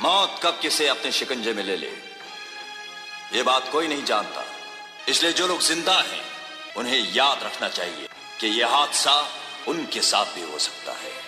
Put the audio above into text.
मौत कब किसे अपने शिकंजे में ले ले? ये बात कोई नहीं जानता। इसलिए जो लोग ज़िंदा हैं, उन्हें याद रखना चाहिए कि यह हादसा उनके साथ भी हो सकता है।